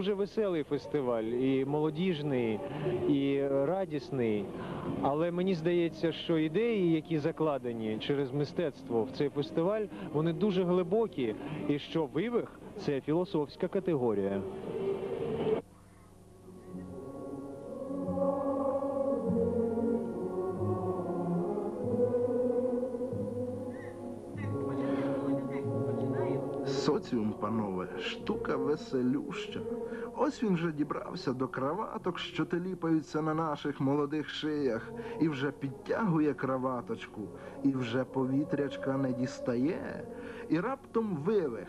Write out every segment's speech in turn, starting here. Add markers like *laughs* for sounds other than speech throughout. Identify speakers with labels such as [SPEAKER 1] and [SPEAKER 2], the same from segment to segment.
[SPEAKER 1] дуже веселий фестиваль, і молодіжний, і радісний. Але мені здається, що ідеї, які закладені через мистецтво в цей фестиваль, вони дуже глибокі, і що вивих це філософська категорія.
[SPEAKER 2] Соціум, панове, штука веселюща. Ось він вже дібрався до краваток, що теліпаються на наших молодих шиях, і вже підтягує краваточку, і вже повітрячка не дістає, і раптом вивих.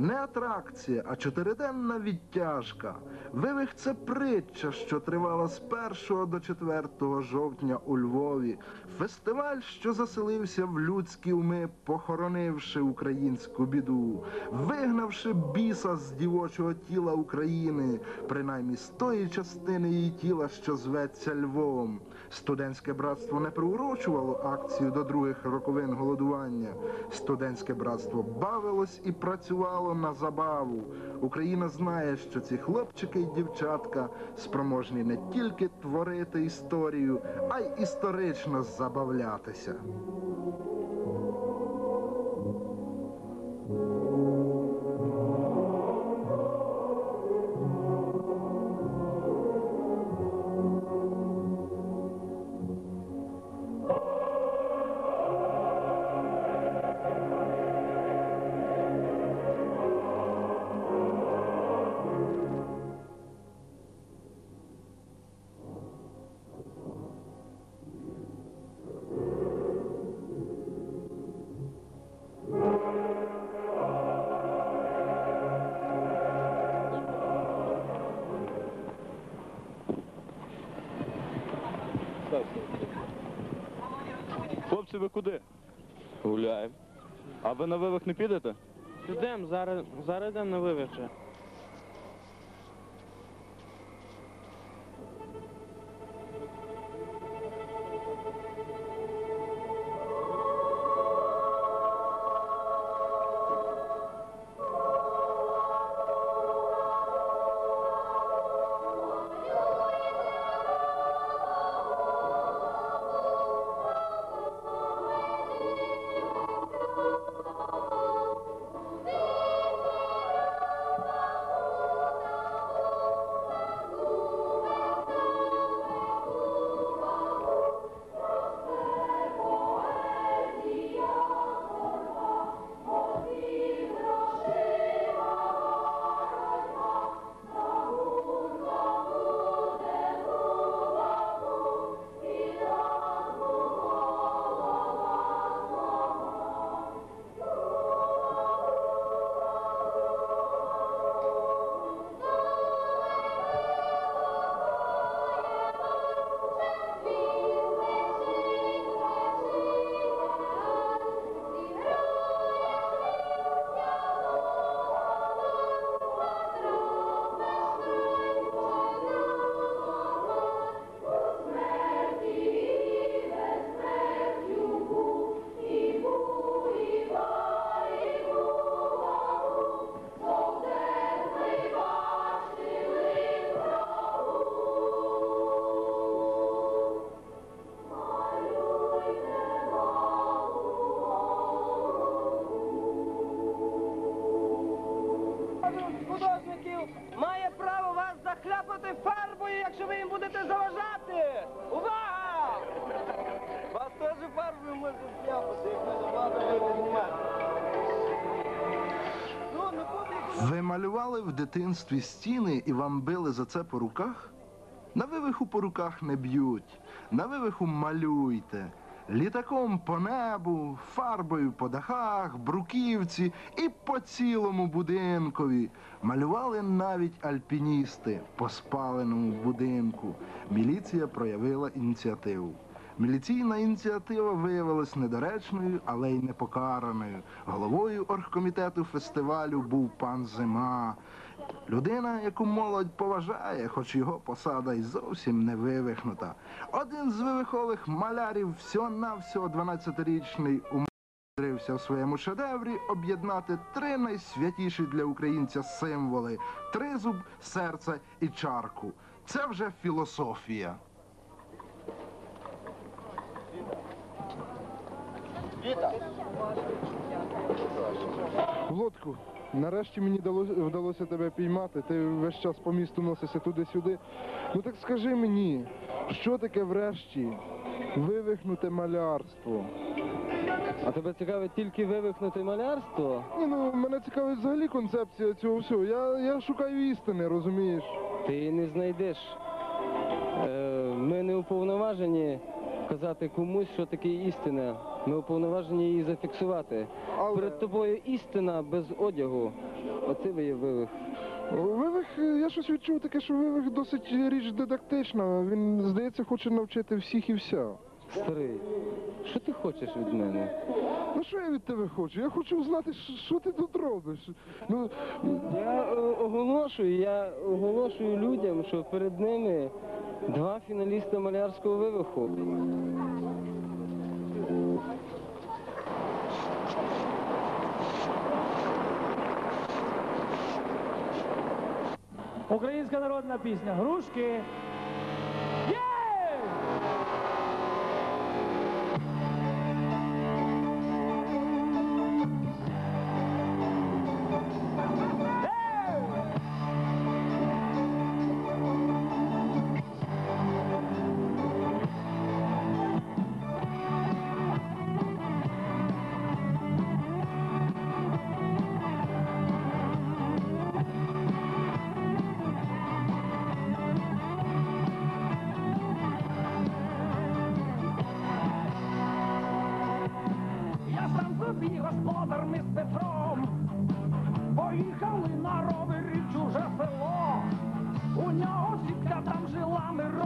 [SPEAKER 2] Не атракція, а чотириденна відтяжка. Вивих це притча, що тривала з 1 до 4 жовтня у Львові. Фестиваль, що заселився в людські уми, похоронивши українську біду, вигнавши біса з дівочого тіла України, принаймні з тої частини її тіла, що зветься Львовом. Студентське братство не приурочувало акцію до других роковин голодування. Студентське братство бавилось і працювало на забаву. Україна знає, що ці хлопчики і дівчатка спроможні не тільки творити історію, а й історично забавлятися.
[SPEAKER 3] Не підете?
[SPEAKER 4] Підемо, зараз, зараз йдемо на вивіче.
[SPEAKER 2] Дитинстві стіни і вам били за це по руках? На вивиху по руках не б'ють, на вивиху малюйте. Літаком по небу, фарбою по дахах, бруківці і по цілому будинкові. Малювали навіть альпіністи по спаленому будинку. Міліція проявила ініціативу. Міліційна ініціатива виявилась недоречною, але й непокараною. Головою оргкомітету фестивалю був пан Зима. Людина, яку молодь поважає, хоч його посада й зовсім не вивихнута. Один з вивихових малярів всього-навсього 12-річний у Рився в своєму шедеврі об'єднати три найсвятіші для українця символи тризуб, серце і чарку. Це вже філософія.
[SPEAKER 5] Володьку, нарешті мені вдалося тебе піймати. Ти весь час по місту носишся туди-сюди. Ну так скажи мені, що таке врешті вивихнуте малярство?
[SPEAKER 4] А тебе цікавить тільки вивихнути малярство?
[SPEAKER 5] Ні, ну мене цікавить взагалі концепція цього всього. Я, я шукаю істини, розумієш?
[SPEAKER 4] Ти її не знайдеш. Е, Ми не уповноважені казати комусь, що таке істина. Ми уповноважені її зафіксувати.
[SPEAKER 5] Але
[SPEAKER 4] Перед тобою істина без одягу. Оце ви є вивих.
[SPEAKER 5] вивих, я щось відчув таке, що вивих досить річ дидактична. Він, здається, хоче навчити всіх і вся.
[SPEAKER 4] Старий, що ти хочеш від мене?
[SPEAKER 5] Ну що я від тебе хочу? Я хочу знати, що- що ти тут робиш. Ну,
[SPEAKER 4] Я е, оголошую, я оголошую людям, що перед ними два фіналіста малярського вивиху.
[SPEAKER 6] Українська народна пісня. Грушки.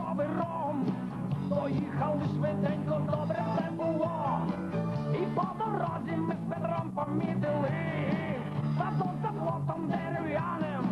[SPEAKER 6] Жила ром. Доїхали швиденько, добре все було. І по дорозі ми з Петром помітили. Садок за плотом дерев'яним.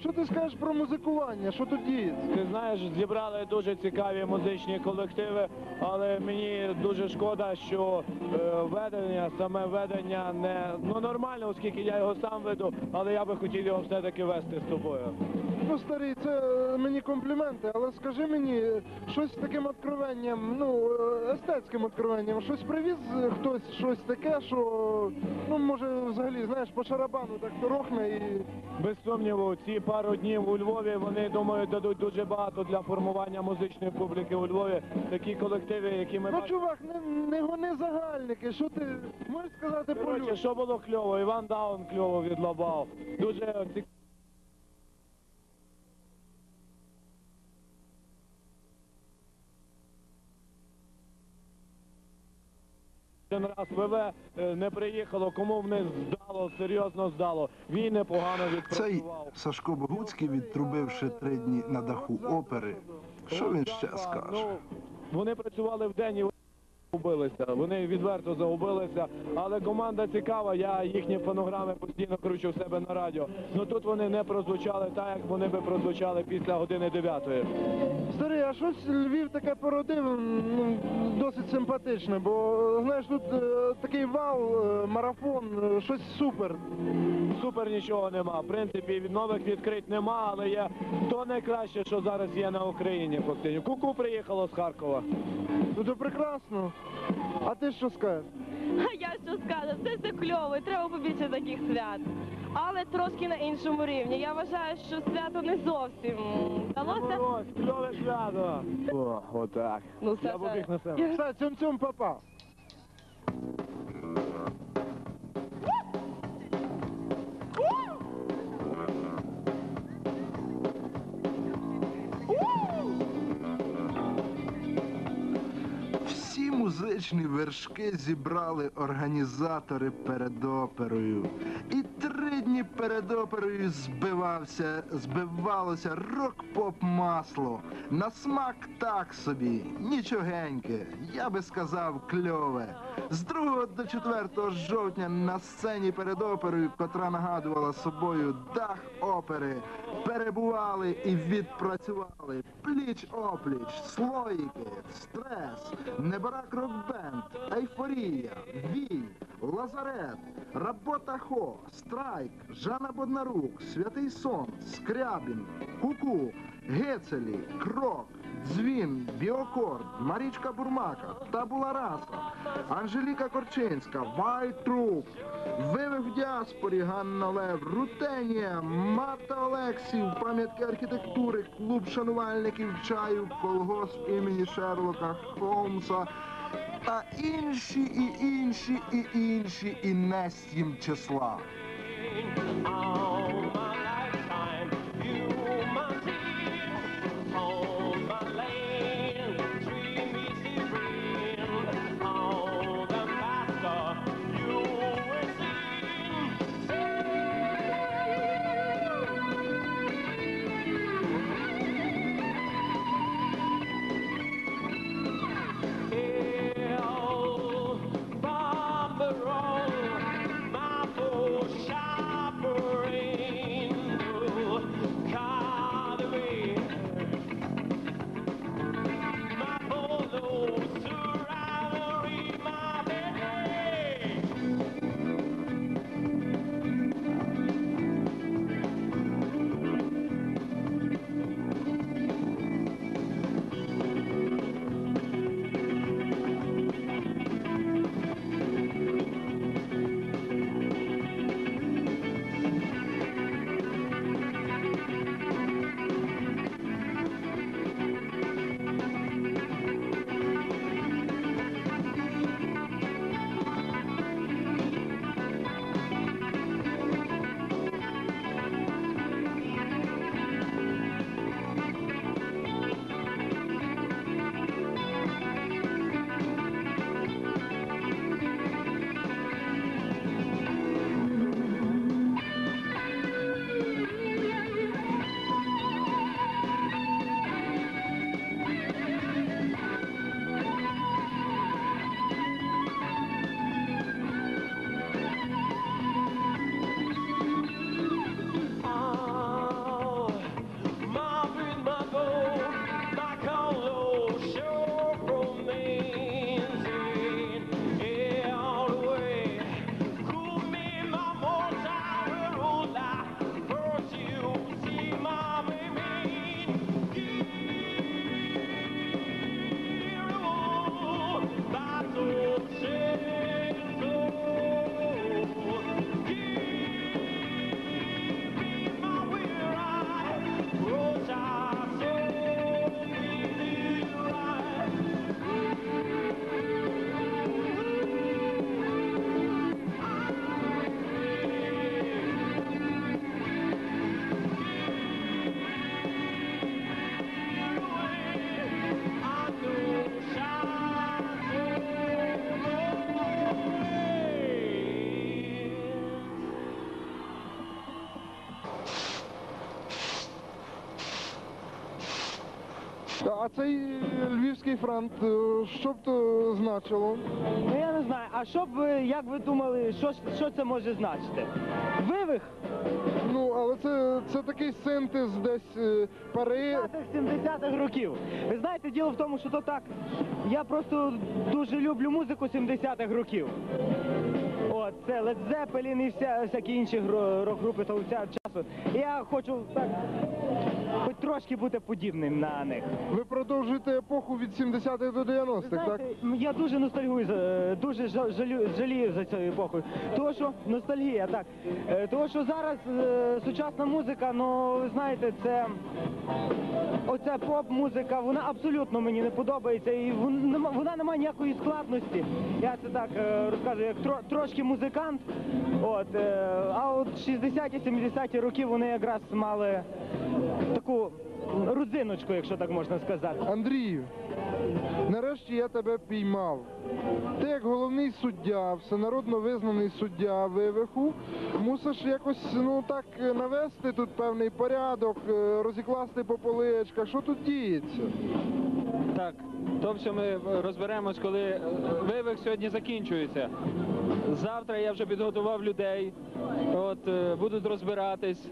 [SPEAKER 5] Що ти скажеш про музикування? Що тут діється?
[SPEAKER 3] Ти знаєш, зібрали дуже цікаві музичні колективи, але мені дуже шкода, що е, ведення, саме ведення не ну нормально, оскільки я його сам веду, але я би хотів його все-таки вести з тобою.
[SPEAKER 5] Ну, старий, це е, мені компліменти, але скажи мені, щось таким откровенням, ну, е, естетським откровенням, щось привіз хтось, щось таке, що, ну, може, взагалі, знаєш, по шарабану так торохне і.
[SPEAKER 3] Без сумніву, ці пару днів у Львові вони думаю дадуть дуже багато для формування музичної публіки у Львові. Такі колективи, які ми
[SPEAKER 5] Ну,
[SPEAKER 3] бачимо.
[SPEAKER 5] чувак, не, не гони загальники, що ти можеш сказати про люди?
[SPEAKER 3] що було кльово? Іван Даун кльово відлабав. Дуже цікаво. Один раз ВВ е, не приїхало, кому вниз здало, серйозно здало. Він непогано
[SPEAKER 2] Цей. Сашко Богуцький, відтрубивши три дні на даху опери, що він ще скаже?
[SPEAKER 3] Ну, вони працювали вдень і вони загубилися. Вони відверто загубилися. Але команда цікава. Я їхні фонограми постійно кручу в себе на радіо. Ну тут вони не прозвучали так, як вони би прозвучали після години дев'ятої.
[SPEAKER 5] Старий, а щось Львів таке породив, ну, досить симпатичне, бо, знаєш, тут е, такий вал, е, марафон, е, щось супер.
[SPEAKER 3] Супер нічого нема. В принципі, від нових відкрить нема, але є то найкраще, що зараз є на Україні. Фактично. Куку приїхало з Харкова.
[SPEAKER 5] Ну то прекрасно. А ти що скажеш?
[SPEAKER 7] А я що скажу, це все кльово, і треба побільше таких свят. Але трошки на іншому рівні. Я вважаю, що свято не зовсім вдалося.
[SPEAKER 3] Ось, кльове свято. О, отак.
[SPEAKER 7] Ну,
[SPEAKER 3] Я
[SPEAKER 7] Саша,
[SPEAKER 3] побіг на себе.
[SPEAKER 5] Все, цьом-цьом, папа.
[SPEAKER 2] Музичні вершки зібрали організатори перед оперою. І три дні перед оперою збивався, збивалося рок-поп масло. На смак так собі, нічогеньке, я би сказав, кльове. З 2 до 4 жовтня на сцені перед оперою, котра нагадувала собою дах опери, перебували і відпрацювали пліч опліч, слоїки, стрес, Неборак рок-бенд, ейфорія, вій, лазарет, робота хо, страйк, Жанна Боднарук, Святий Сон, Скрябін, Куку, Гецелі, Крок, Дзвін, Біокорд, Марійка Бурмака, Табула Раса, Анжеліка Корчинська, Вайтруп, Вивих в діаспорі Ганна Лев, Рутенія, Марта Олексів, пам'ятки архітектури, клуб шанувальників чаю, колгосп імені Шерлока Холмса та інші і інші і інші і несть їм числа.
[SPEAKER 5] А цей львівський франт, е, що б то значило?
[SPEAKER 4] Ну я не знаю, а що б ви, як ви думали, що, що це може значити? Вивих
[SPEAKER 5] Ну, але це, це такий синтез десь е, пари.
[SPEAKER 4] 70-х років. Ви знаєте, діло в тому, що то так. Я просто дуже люблю музику 70-х років. От, це Led Zeppelin і вся, всякі інші рок-групи того часу. Я хочу так, хоч трошки бути подібним на них.
[SPEAKER 5] Ви продовжуєте епоху від 70-х до 90-х,
[SPEAKER 4] Ви
[SPEAKER 5] так?
[SPEAKER 4] я дуже ностальгую, за- дуже жа- жалю, жалію за цією епохою. Тому що ностальгія, так. Е, Тому що зараз е, сучасна музика, ну ви знаєте, це оця поп-музика, вона абсолютно мені не подобається. І вон- нема- вона не має ніякої складності. Я це так е, розкажу, як тро, трошки музикант. От, е, а от 60-ті, 70-ті роки вони якраз мали таку родзиночку, якщо так можна сказати.
[SPEAKER 5] Андрію, нарешті я тебе піймав. Ти як головний суддя, всенародно визнаний суддя вивиху, мусиш якось ну так е, навести тут певний порядок, е, розікласти по поличках. Що тут діється?
[SPEAKER 8] Так, то все ми розберемось, коли е, вивих сьогодні закінчується. Завтра я вже підготував людей, от е, будуть розбиратись.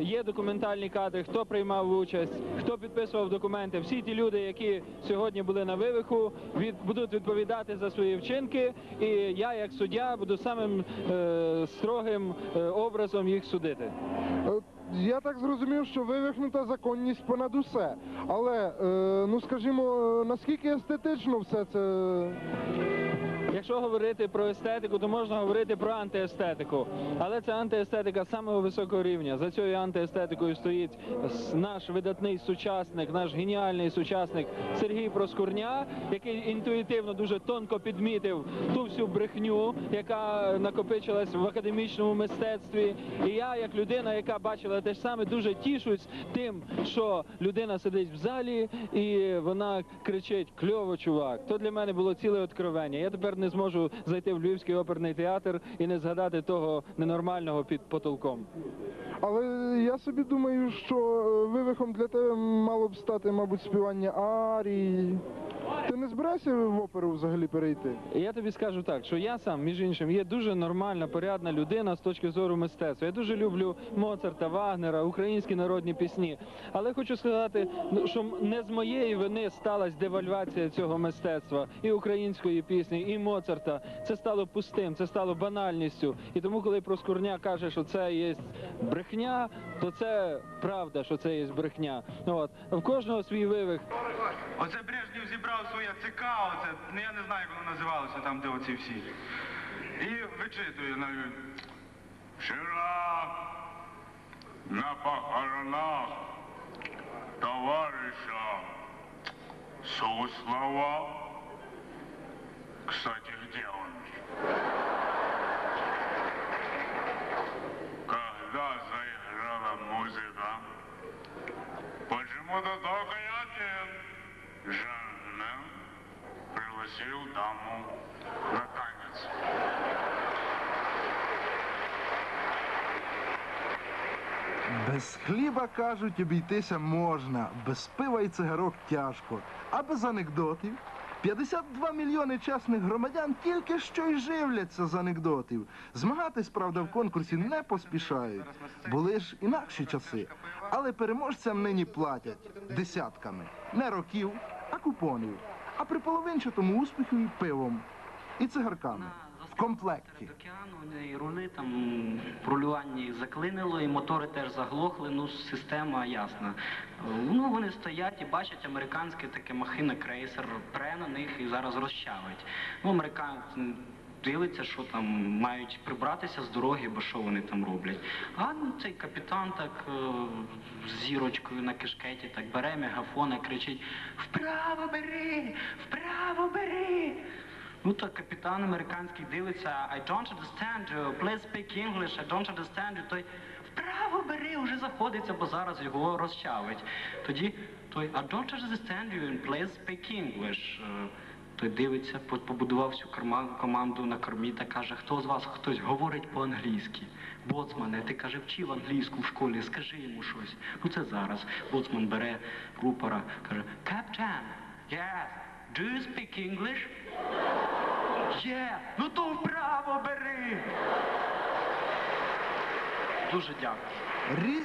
[SPEAKER 8] Є документальні кадри, хто приймав участь, хто підписував документи. Всі ті люди, які сьогодні були на вивиху, від, будуть відповідати за свої вчинки. І я, як суддя, буду самим е, строгим е, образом їх судити.
[SPEAKER 5] Е, Я так зрозумів, що вивихнута законність понад усе. Але е, ну скажімо, е, наскільки естетично все це.
[SPEAKER 8] Якщо говорити про естетику, то можна говорити про антиестетику. Але це антиестетика самого високого рівня. За цією антиестетикою стоїть наш видатний сучасник, наш геніальний сучасник Сергій Проскурня, який інтуїтивно дуже тонко підмітив ту всю брехню, яка накопичилась в академічному мистецтві. І я, як людина, яка бачила те ж саме, дуже тішусь тим, що людина сидить в залі і вона кричить кльово, чувак. То для мене було ціле откровення. Я тепер не зможу зайти в Львівський оперний театр і не згадати того ненормального під потолком.
[SPEAKER 5] Але я собі думаю, що е, вивихом для тебе мало б стати, мабуть, співання арії. Ти не збираєшся в оперу взагалі перейти?
[SPEAKER 8] Я тобі скажу так, що я сам, між іншим, є дуже нормальна, порядна людина з точки зору мистецтва. Я дуже люблю Моцарта, Вагнера, українські народні пісні. Але хочу сказати, ну, що не з моєї вини сталася девальвація цього мистецтва і української пісні, і Моцарта. Це стало пустим, це стало банальністю. І тому, коли Проскурня каже, що це є брехня, то це правда, що це є брехня. От в кожного свій вивих.
[SPEAKER 9] Оце Брежнєв зібрав своє ЦК, оце, ну я не знаю, як воно називалося, там, де оці всі. І вичитує навіть. Вчора на похоронах товариша Суслова. Кстати, где он? Когда заиграла музыка, Почему-то только я один. Жанна пригласил даму на танец.
[SPEAKER 2] Без хліба, кажуть, обійтися можна, без пива і цигарок тяжко. А без анекдотів? 52 мільйони чесних громадян тільки що й живляться з анекдотів. Змагатись, правда, в конкурсі не поспішають. Були ж інакші часи. Але переможцям нині платять десятками. Не років, а купонів. А при половинчатому успіху і пивом, і цигарками. Комплекті.
[SPEAKER 10] Океану руни там рулювання їх заклинило, і мотори теж заглохли. Ну, система ясна. Ну вони стоять і бачать американське таке махина крейсер, пре на них і зараз розчавить. Ну, американці дивиться, що там мають прибратися з дороги, бо що вони там роблять. А ну цей капітан так е, з зірочкою на кишкеті так бере мегафон і кричить: Вправо бери! Вправо бери! Ну так капітан американський дивиться, I don't understand you, please speak English, I don't understand you. Той вправо бери, вже заходиться, бо зараз його розчавить. Тоді той I don't understand you, please speak English. Е, Той дивиться, побудував всю команду на кормі та каже, хто з вас хтось говорить по-англійськи. Боцмане, ти каже, вчив англійську в школі, скажи йому щось. Ну це зараз. Боцман бере рупора, каже, Captain, yes, do you speak English? Є, ну то вправо бери. Дуже дякую.
[SPEAKER 2] Рі...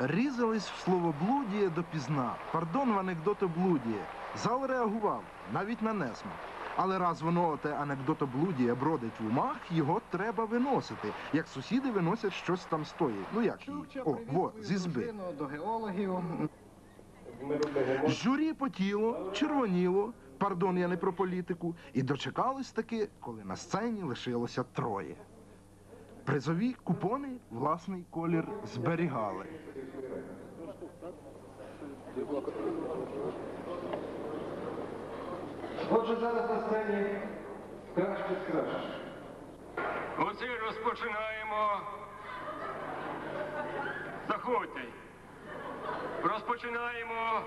[SPEAKER 2] Різались в словоблудіє допізна, пардон в анекдотоблудіє. Зал реагував, навіть на несмак. Але раз воно те анекдотоблудіє бродить в умах, його треба виносити, як сусіди виносять щось там стоїть. Ну як її? О, во, зі зби.
[SPEAKER 11] До геологів.
[SPEAKER 2] Журі потіло, червоніло, пардон, я не про політику, і дочекались таки, коли на сцені лишилося троє. Призові купони власний колір зберігали.
[SPEAKER 4] Отже, зараз на сцені краще з кращих.
[SPEAKER 9] Оце розпочинаємо. Заходьте. Розпочинаємо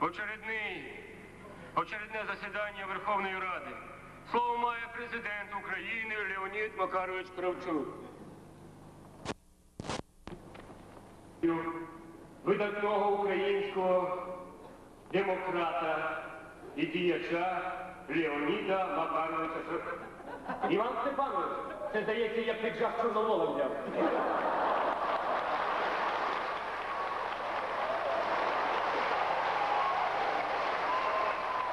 [SPEAKER 9] очередний, очередне засідання Верховної Ради. Слово має президент України Леонід Макарович Кравчук. Видатного українського демократа і діяча Леоніда Макаровича.
[SPEAKER 12] Іван Степанович, це здається, я піджак чорновола взяв.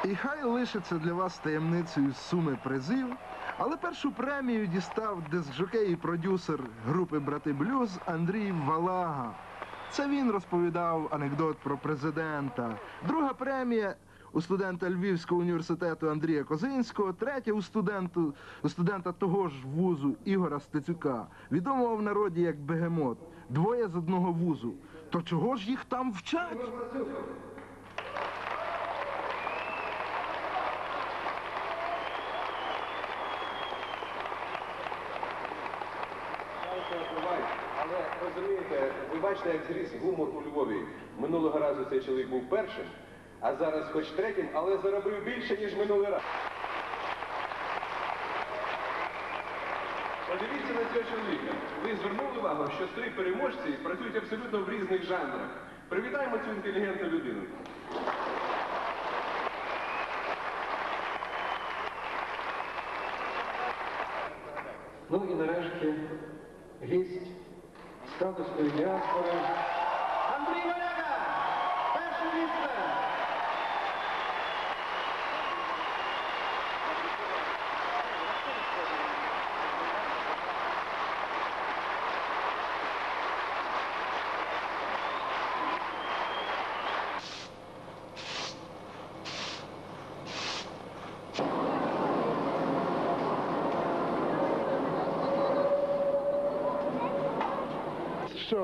[SPEAKER 2] І хай лишиться для вас таємницею суми призів, але першу премію дістав диск-жокей і продюсер групи Брати Блюз Андрій Валага. Це він розповідав анекдот про президента. Друга премія у студента Львівського університету Андрія Козинського, третя у студенту, у студента того ж вузу Ігора Стецюка, відомого в народі як Бегемот. Двоє з одного вузу. То чого ж їх там вчать?
[SPEAKER 13] Але розумієте, ви бачите, як зріс гумор у Львові. Минулого разу цей чоловік був першим, а зараз хоч третім, але заробив більше, ніж минулий раз. Подивіться на цього чоловіка. Ви звернули увагу, що три переможці працюють абсолютно в різних жанрах. Привітаємо цю інтелігентну людину.
[SPEAKER 4] Ну і нарешті гість des
[SPEAKER 5] Diásporas.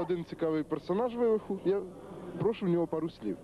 [SPEAKER 5] Один цікавий персонаж вивиху. Я прошу в нього пару слів.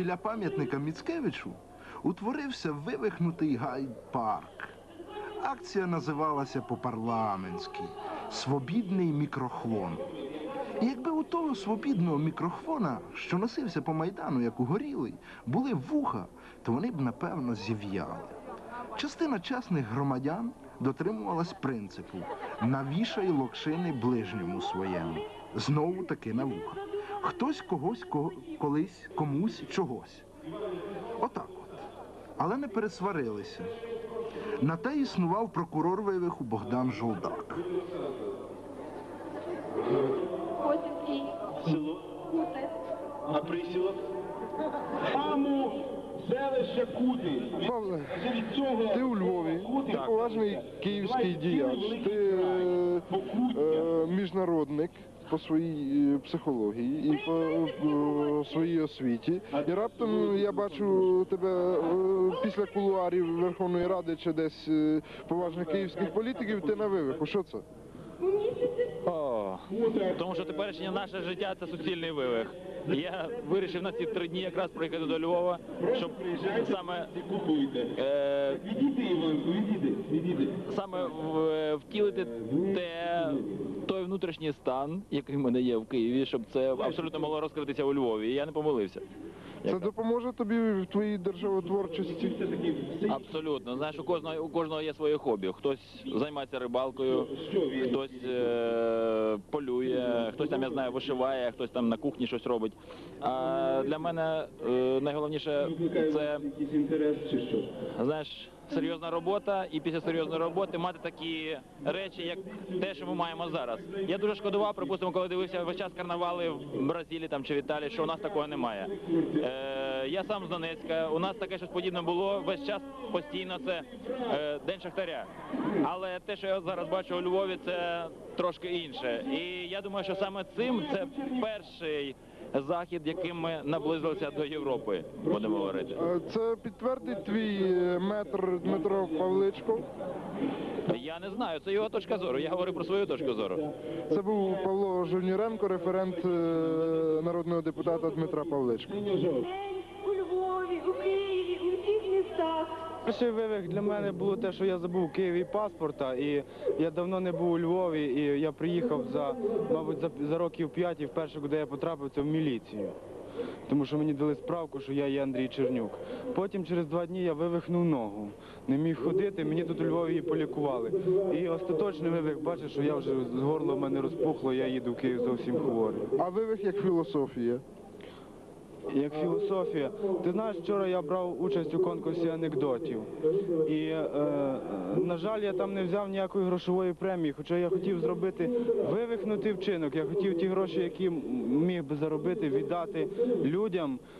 [SPEAKER 2] Біля пам'ятника Міцкевичу утворився вивихнутий гайд-парк. Акція називалася по-парламентськи Свобідний мікрохвон. І якби у того свобідного мікрохвона, що носився по майдану, як угорілий, були вуха, то вони б напевно зів'яли. Частина чесних громадян дотримувалась принципу навішай локшини ближньому своєму. Знову таки на вуха. Хтось когось ко- колись комусь чогось. Отак от. Але не пересварилися. На те існував прокурор вивиху Богдан Жолдак.
[SPEAKER 12] Село, а присілок? Хаму, селище Кути.
[SPEAKER 5] Павле, ти у Львові, ти поважний київський діяч, ти е, е, міжнародник по своїй е, психології і по е, своїй освіті. І раптом я бачу тебе е, після кулуарів Верховної Ради чи десь поважних київських політиків, ти на вивиху. Що це?
[SPEAKER 14] О, тому що теперішнє наше життя це суцільний вивих. Я вирішив на ці три дні якраз приїхати до Львова, щоб саме е, саме в- втілити те, той внутрішній стан, який в мене є в Києві, щоб це абсолютно могло розкритися у Львові. І я не помилився.
[SPEAKER 5] Це допоможе тобі в твоїй державотворчості?
[SPEAKER 14] Абсолютно. Знаєш, у кожного у кожного є своє хобі. Хтось займається рибалкою, хтось е, полює, хтось там я знаю, вишиває, хтось там на кухні щось робить. А для мене е, найголовніше це знаєш, серйозна робота, і після серйозної роботи мати такі речі, як те, що ми маємо зараз. Я дуже шкодував, припустимо, коли дивився весь час карнавали в Бразилії там чи в Італії, що у нас такого немає. Е, я сам з Донецька, у нас таке щось подібне було весь час постійно. Це е, день шахтаря. Але те, що я зараз бачу у Львові, це трошки інше. І я думаю, що саме цим це перший захід, яким ми наблизилися до Європи, будемо говорити.
[SPEAKER 5] Е, Це підтвердить твій е, метр Дмитро Павличко.
[SPEAKER 14] Я не знаю, це його точка зору. Я говорю про свою точку зору.
[SPEAKER 5] Це був Павло Жовніренко, референт е, народного депутата Дмитра Павличка.
[SPEAKER 7] у Львові, у Києві, у всіх містах.
[SPEAKER 1] Перший вивих для мене було те, що я забув Києві паспорта, і я давно не був у Львові, і я приїхав за, мабуть, за, за років п'ять, і вперше, куди я потрапив, це в міліцію. Тому що мені дали справку, що я є Андрій Чернюк. Потім через два дні я вивихнув ногу. Не міг ходити, мені тут у Львові її полікували. І остаточний вивих, бачиш, що я вже з горло в мене розпухло, я їду в Київ зовсім хворий.
[SPEAKER 5] А вивих як філософія.
[SPEAKER 15] Як філософія. Ти знаєш, вчора я брав участь у конкурсі анекдотів. І, е, на жаль, я там не взяв ніякої грошової премії, хоча я хотів зробити вивихнути вчинок. Я хотів ті гроші, які міг би заробити, віддати людям, е,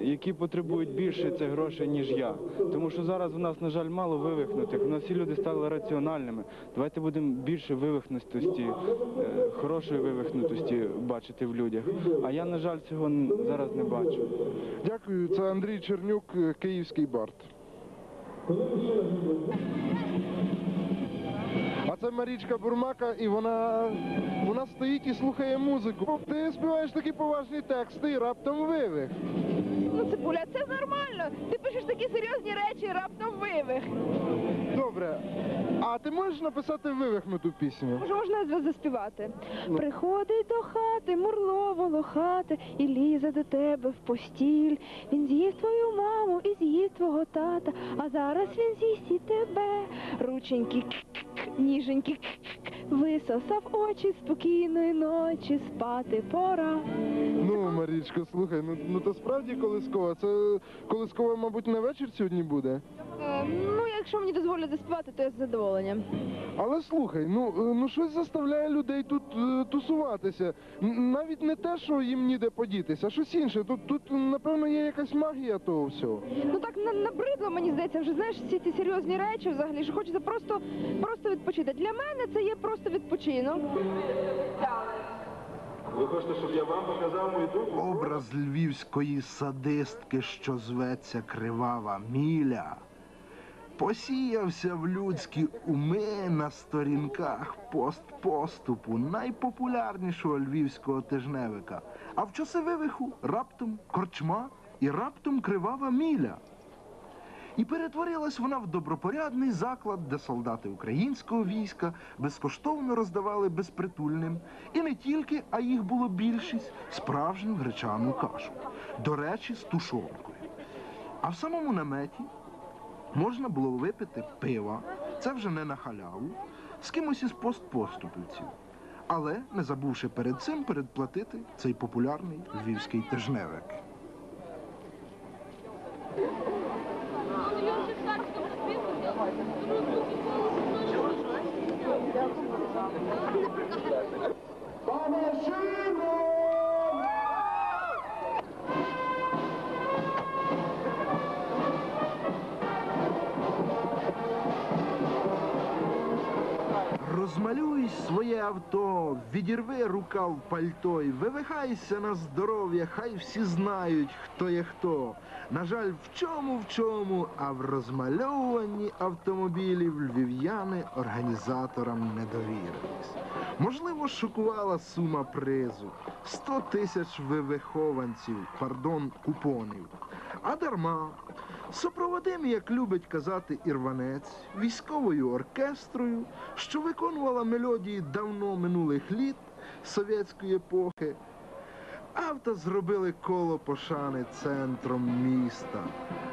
[SPEAKER 15] які потребують більше цих грошей, ніж я. Тому що зараз у нас, на жаль, мало вивихнутих. У нас всі люди стали раціональними. Давайте будемо більше вивихнутості, е, хорошої вивихнутості бачити в людях. А я, на жаль, цього зараз не бачу.
[SPEAKER 5] Дякую, це Андрій Чернюк, е, Київський Барт. Це Марічка Бурмака, і вона, вона стоїть і слухає музику. Ти співаєш такі поважні тексти і раптом вивих.
[SPEAKER 16] Ну, Цибуля, це нормально. Ти пишеш такі серйозні речі, і раптом вивих.
[SPEAKER 5] Добре, а ти можеш написати вивихнуту пісню?
[SPEAKER 16] Може, можна заспівати?
[SPEAKER 5] Ну.
[SPEAKER 16] Приходить до хати, мурло волохате, і лізе до тебе в постіль. Він з'їв твою маму і з'їв твого тата, а зараз він з'їсть і тебе. Рученьки, к-к-к, висосав очі спокійної ночі, спати пора.
[SPEAKER 5] Ну, Марічко, слухай, ну, ну то справді колискова. Це колискова, мабуть, на вечір сьогодні буде.
[SPEAKER 16] Е, ну, якщо мені дозволять заспівати, то я з задоволенням.
[SPEAKER 5] Але слухай, ну, е, ну щось заставляє людей тут е, тусуватися. Н- Навіть не те, що їм ніде подітися, а щось інше. Тут, тут, напевно, є якась магія того всього.
[SPEAKER 16] Ну так на- набридло, мені здається, вже знаєш всі ці серйозні речі взагалі, що хочеться просто, просто відпочити. Для мене це є просто відпочинок.
[SPEAKER 13] Ви хочете, щоб я вам показав мою думку?
[SPEAKER 2] Образ львівської садистки, що зветься Кривава Міля, посіявся в людські уми на сторінках постпоступу найпопулярнішого львівського тижневика. А в часи вивиху раптом корчма і раптом кривава міля. І перетворилась вона в добропорядний заклад, де солдати українського війська безкоштовно роздавали безпритульним, і не тільки, а їх було більшість, справжню гречану кашу. До речі, з тушонкою. А в самому наметі можна було випити пива, це вже не на халяву, з кимось із постпоступівців. Але не забувши перед цим передплатити цей популярний львівський тижневик. Відірви рукав пальто і вивихайся на здоров'я, хай всі знають, хто є хто. На жаль, в чому в чому, а в розмальованні автомобілів львів'яни організаторам не довірились. Можливо, шокувала сума призу 100 тисяч вивихованців, пардон, купонів. А дарма. Супроводимі, як любить казати ірванець, військовою оркестрою, що виконувала мелодії давно минулих літ совєтської епохи, авто зробили коло пошани центром міста.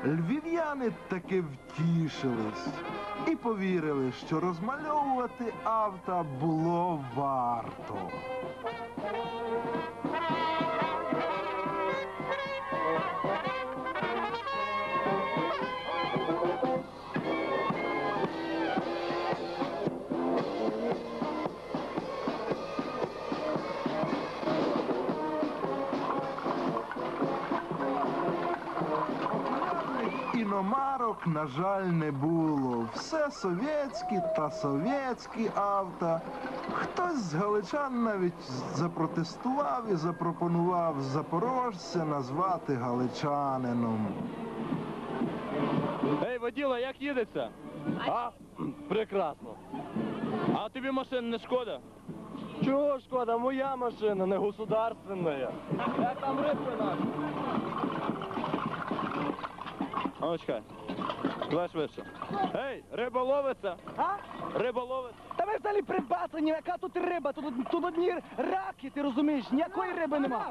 [SPEAKER 2] Львів'яни таки втішились і повірили, що розмальовувати авто було варто. Іномарок, на жаль, не було. Все совєтські та совєтські авто. Хтось з галичан навіть запротестував і запропонував запорожця назвати галичанином.
[SPEAKER 3] Ей, воділа, як їдеться? А? Прекрасно. А тобі машин не шкода? Чого шкода? Моя машина, не государственна. Як там рибки наші? А ну чекай. Давай швидше. Ей, риба ловиться?
[SPEAKER 4] А?
[SPEAKER 3] Риба ловиться.
[SPEAKER 4] Та ви взагалі прибаслені, яка тут риба? Тут, тут одні раки, ти розумієш? Ніякої риби нема.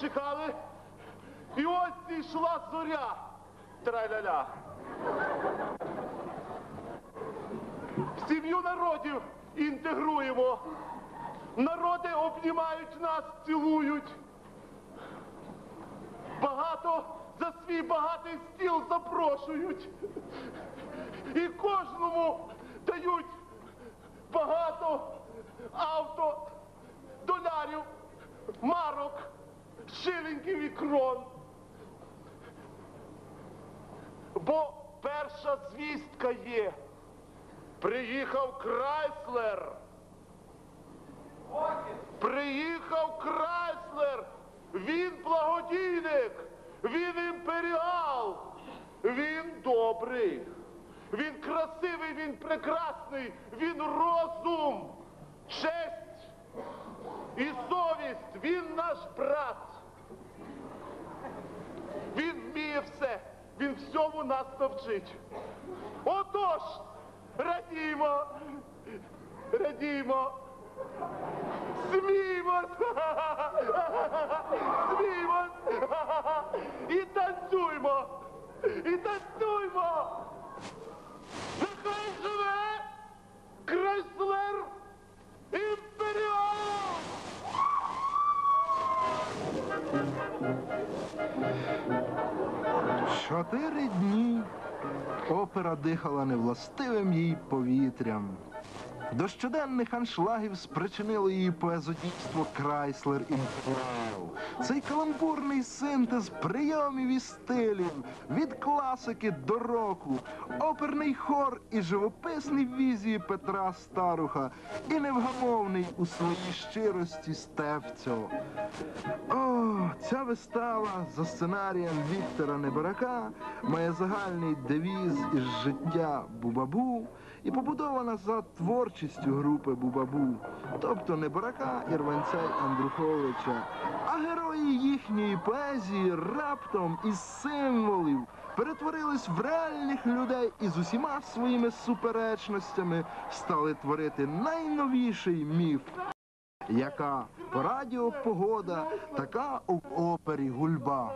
[SPEAKER 17] Чекали, і ось зійшла зоря. Траля-ля. Сім'ю народів інтегруємо. Народи обнімають нас, цілують. Багато за свій багатий стіл запрошують. І кожному дають багато авто, долярів, марок, шилінгів і крон. Бо перша звістка є. Приїхав Крайслер. Приїхав Крайслер. Він благодійник. Він імперіал. Він добрий. Він красивий, він прекрасний, він розум, честь і совість. Він наш брат. Він вміє все. Він всьому нас навчить. Отож, радімо, радімо, сміємось, сміємось і танцюймо, і танцюймо. Нехай живе Крайслер Імперіал!
[SPEAKER 2] Чотири дні опера дихала невластивим їй повітрям. До щоденних аншлагів спричинило її поезодійство Крайслер Імперіал. Цей каламбурний синтез прийомів і стилів від класики до року, оперний хор і живописні візії Петра Старуха, і невгамовний у своїй щирості Стевцьо. О, ця вистава за сценарієм Віктора Небарака має загальний девіз із життя Бубабу і побудована за творчістю групи Бубабу, тобто Небарака, Ірванця й Андруховича. А герої їхньої поезії раптом із символів перетворились в реальних людей і з усіма своїми суперечностями стали творити найновіший міф. Яка по радіо така у опері гульба.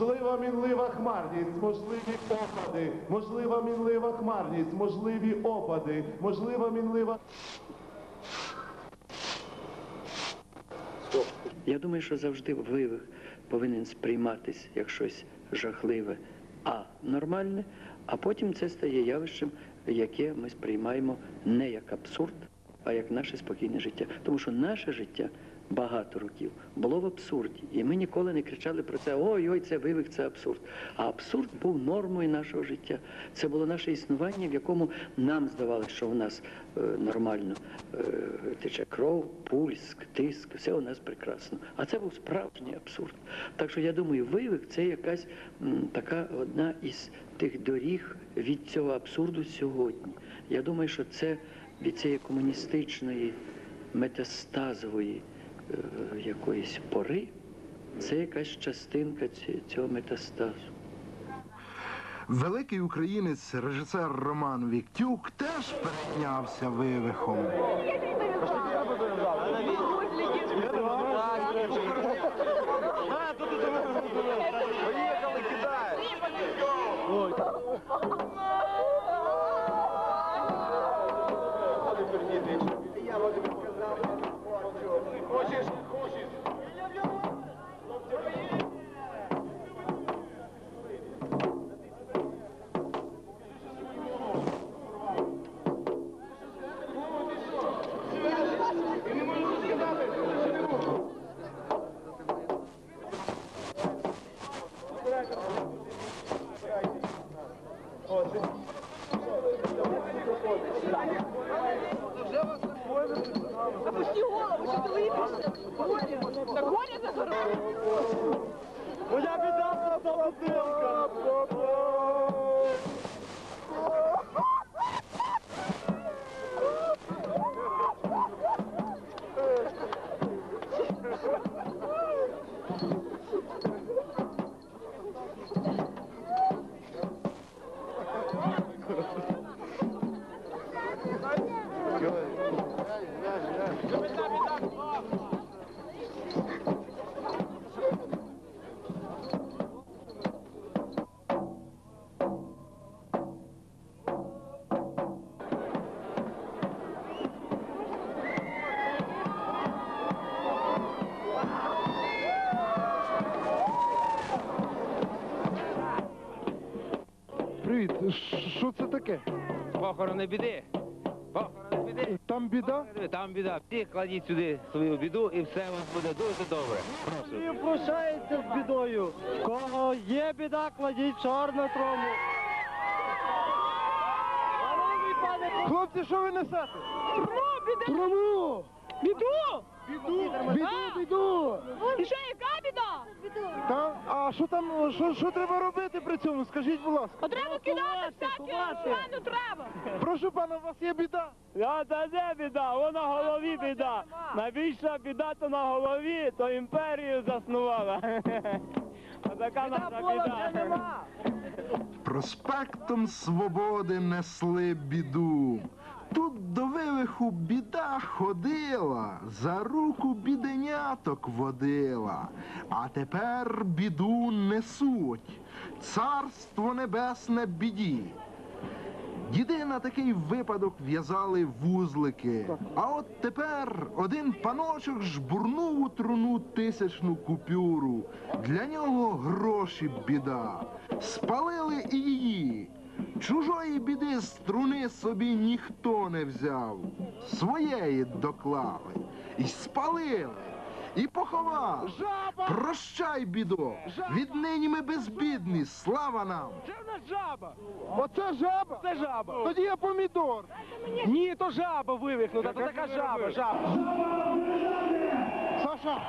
[SPEAKER 17] Можлива мінлива хмарність, можливі опади, можлива мінлива хмарність, можливі опади, можлива мінлива.
[SPEAKER 18] Я думаю, що завжди вивих повинен сприйматись як щось жахливе, а нормальне, а потім це стає явищем, яке ми сприймаємо не як абсурд, а як наше спокійне життя. Тому що наше життя багато років було в абсурді. І ми ніколи не кричали про це ой, ой, це вивих, це абсурд. А абсурд був нормою нашого життя. Це було наше існування, в якому нам здавалося, що в нас е, нормально е, тече кров, пульс, тиск, все у нас прекрасно. А це був справжній абсурд. Так що я думаю, вивих це якась м, така одна із тих доріг від цього абсурду сьогодні. Я думаю, що це від цієї комуністичної метастазової якоїсь пори, це якась частинка цього метастазу.
[SPEAKER 2] Великий українець, режисер Роман Віктюк теж перейнявся вивихом.
[SPEAKER 19] Похорони біди. Похорони біди.
[SPEAKER 5] Там біда?
[SPEAKER 19] Там біда. Всі кладіть сюди свою біду і все у вас буде дуже добре. Прошу.
[SPEAKER 20] прощається з бідою. Кого є біда, кладіть чорну трому.
[SPEAKER 5] Хлопці, що ви несете?
[SPEAKER 21] Трому! Біду!
[SPEAKER 5] Біду, біду, біду!
[SPEAKER 21] І що?
[SPEAKER 5] Та, а що там, що, що треба робити при цьому? Скажіть, будь ласка.
[SPEAKER 21] А треба кидати всяке, шведу треба.
[SPEAKER 5] Прошу пана, у вас є біда?
[SPEAKER 3] Я та де біда, о на голові біда. Найбільша біда то на голові, то імперію заснувала. *laughs* Отака наша біда.
[SPEAKER 2] Проспектом Свободи несли біду. Тут до вивиху біда ходила, за руку біденяток водила, а тепер біду несуть. Царство небесне біді. Діди на такий випадок в'язали вузлики. А от тепер один паночок жбурнув у труну тисячну купюру. Для нього гроші біда. Спалили і її. Чужої біди з труни собі ніхто не взяв. Своєї доклали. І спалили. І поховали. Прощай, бідо. Віднині ми безбідні. Слава нам.
[SPEAKER 3] Це в нас жаба.
[SPEAKER 5] Оце жаба?
[SPEAKER 3] Це жаба.
[SPEAKER 5] Тоді я помідор.
[SPEAKER 3] Ні, то жаба вивихнута, то така жаба, жаба.
[SPEAKER 5] Саша!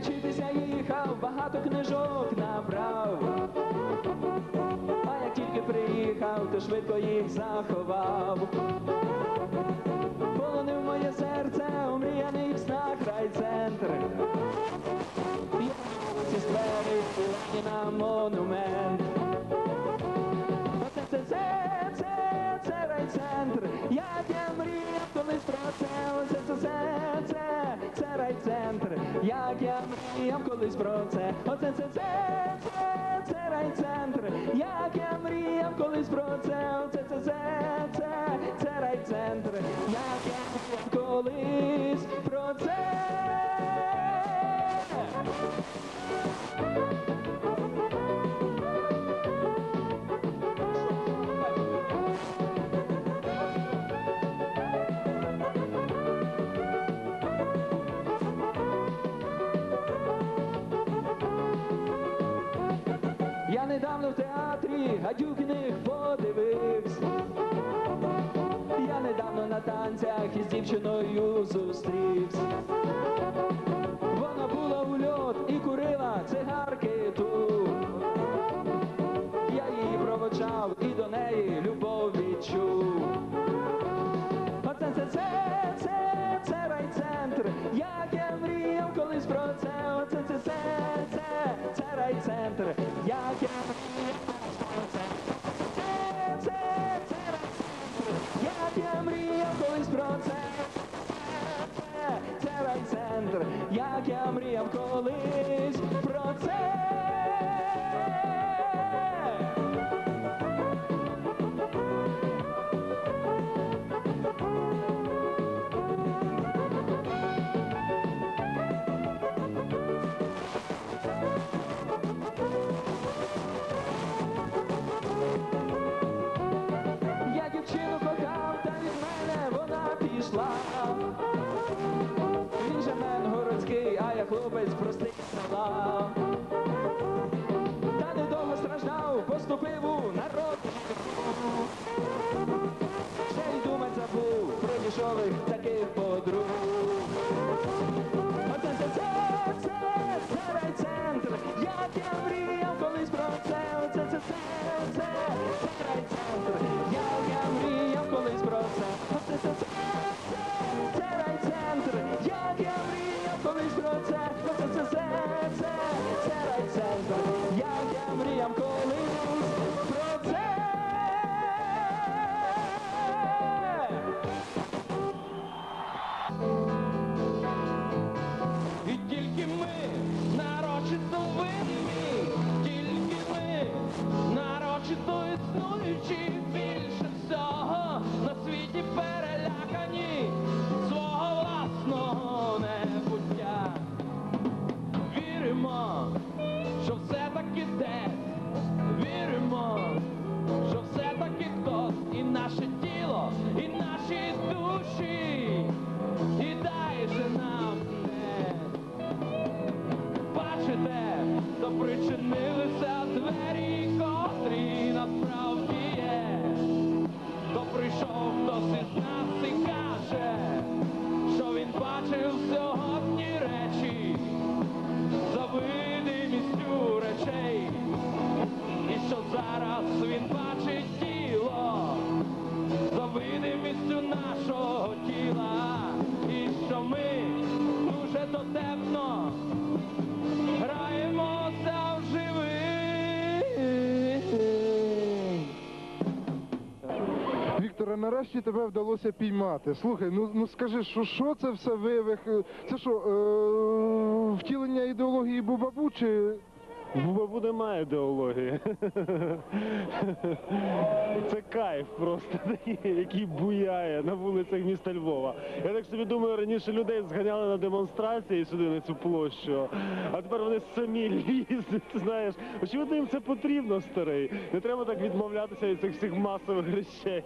[SPEAKER 8] Вчитися їхав, багато книжок набрав. А як тільки приїхав, то швидко їх заховав. Полонив моє серце, омріяний в снах райцентр. Я ці на монумент.
[SPEAKER 22] Проводжав і до неї любов відчув. Оце це це, це, це райцентр. Як я мріяв колись про це. Оце це це, це, це райцентр. Як я мріяв це. Це, це, це. Як я мріяв колись про це. Це, це райцентр. Як я мріяв колись хлопець простий села. Та недовго страждав, поступив у народ. Ще й думать забув про дешевих таких подруг.
[SPEAKER 5] Нарешті тебе вдалося піймати. Слухай, ну, ну скажи, що, що це все вивих? Це що, е, втілення ідеології Бубабу чи.
[SPEAKER 3] Бубабу немає ідеології. *laughs* Це кайф просто *laughs* який буяє на вулицях міста Львова. Я так собі думаю, раніше людей зганяли на демонстрації сюди на цю площу, а тепер вони самі *laughs* лізуть. Знаєш, очевидно, їм це потрібно, старий. Не треба так відмовлятися від цих всіх масових речей.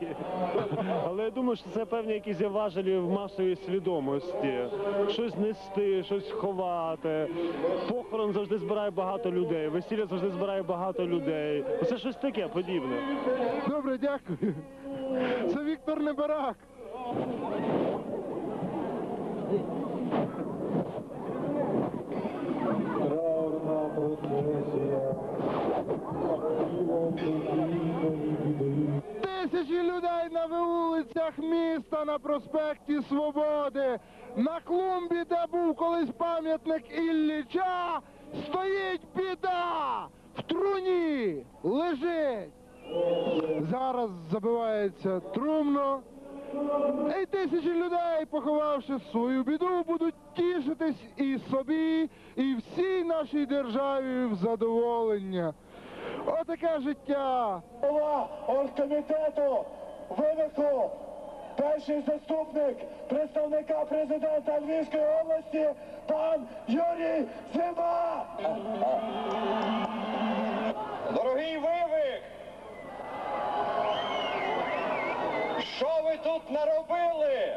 [SPEAKER 3] Але я думаю, що це певні якісь є важелі в масовій свідомості. Щось нести, щось ховати. Похорон завжди збирає багато людей. Весілля завжди збирає багато людей. Це щось таке подібне.
[SPEAKER 5] Добре, дякую. Це Віктор Небарак. Тисячі людей на вулицях міста на проспекті Свободи. На клумбі, де був колись пам'ятник Ілліча, стоїть біда! В труні лежить. Зараз забивається трумно. І тисячі людей, поховавши свою біду, будуть тішитись і собі, і всій нашій державі в задоволення. Отаке життя.
[SPEAKER 17] Голова оргкомітету вивиху, перший заступник представника президента Львівської області, пан Юрій Зима.
[SPEAKER 23] Дорогий вивих! Що ви тут наробили?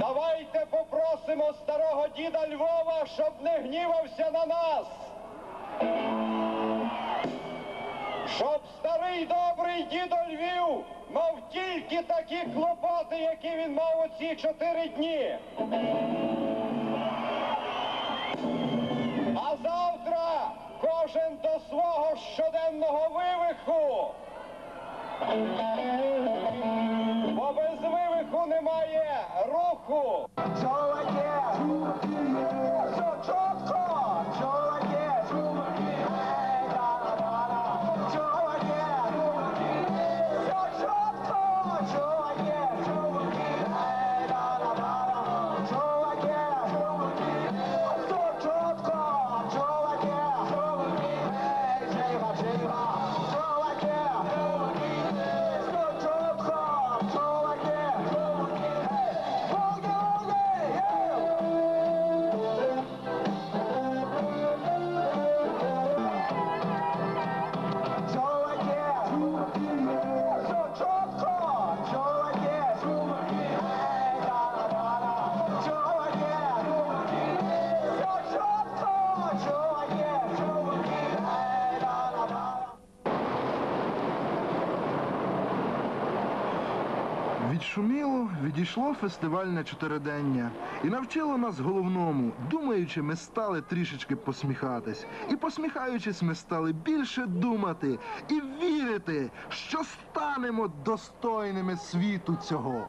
[SPEAKER 23] Давайте попросимо старого діда Львова, щоб не гнівався на нас. Щоб старий добрий дідо Львів мав тільки такі клопоти, які він мав оці чотири дні. А завтра кожен до свого щоденного вивиху. Бо без вивиху немає руху.
[SPEAKER 2] Відшуміло, відійшло фестивальне чотиридення і навчило нас головному. Думаючи, ми стали трішечки посміхатись. І посміхаючись, ми стали більше думати і вірити, що станемо достойними світу цього.